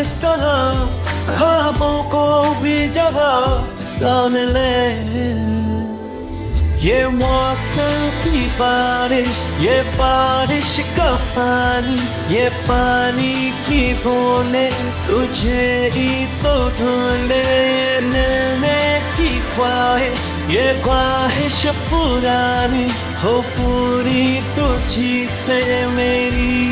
इस तरह। ख्वाबों को भी जगह गाने ले। ये मौसम की बारिश, ये बारिश का पानी, ये पानी की बूंदे, तुझे ही तो ढूंढे नैने की ख्वाहिश। ये ख्वाहिश पुरानी हो पूरी तुझी से मेरी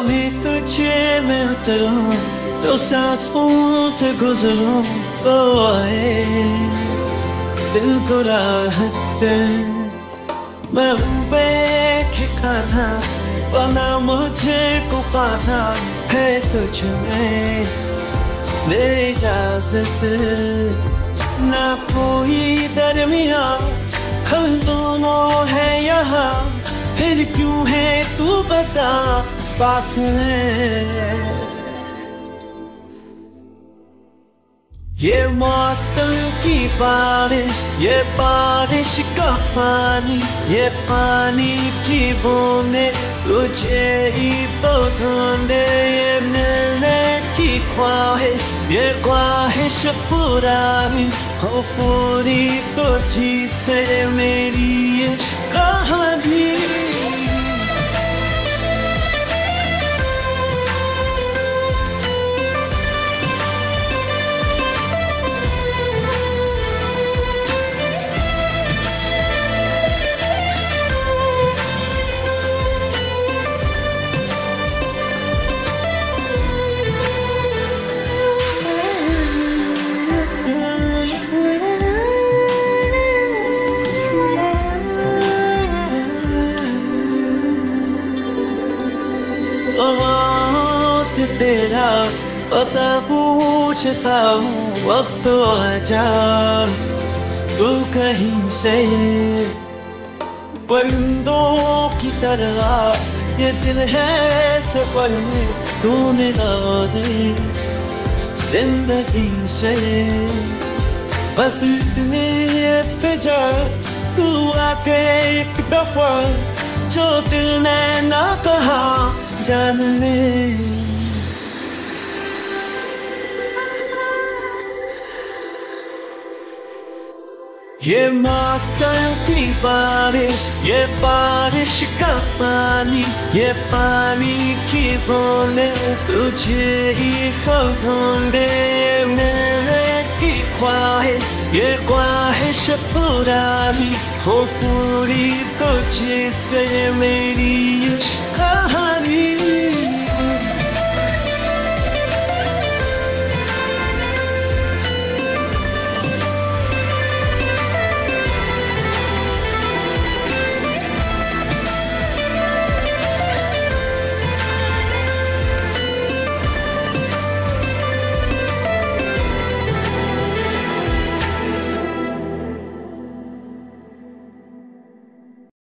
कभी तुझे मैं उतरूं तो सांसों से गुजरूं तो आए। दिल को राहत मैं बेखिकाना बना मुझे को पाना है तुझ में। ले इजाज़त ना कोई दरमिया, हम दोनों है यहाँ, फिर क्यों है तू बता? फासले ये मौसम की बारिश, ये बारिश का पानी, ये पानी की बूंदे, तुझे ही तो ढूंढे ये मिलने की ख्वाहिश, ये ख्वाहिश पुरानी हो पूरी तुझी से मेरी ये कहानी। से तेरा पता पूछता हूँ, वक्त तो आजा तू कहीं से परिंदों की तरह, ये दिल है सफ़र में तूने दी ज़िंदगी से बस इतने पे तू आके एक दफ़ा जो दिल ने ना कहा, जान ले। ये मौसम की बारिश ये बारिश का पानी ये पानी की बूंदे तुझे ही ढूंढे मेरे की ख्वाहिश ये ख्वाहिश पुरानी हो पूरी तुझे से मेरी कहानी